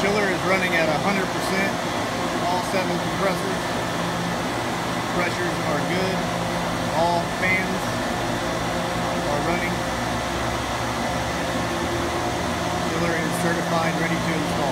chiller is running at 100%. All seven compressors. Pressures are good. All fans are running. Chiller is certified, ready to install.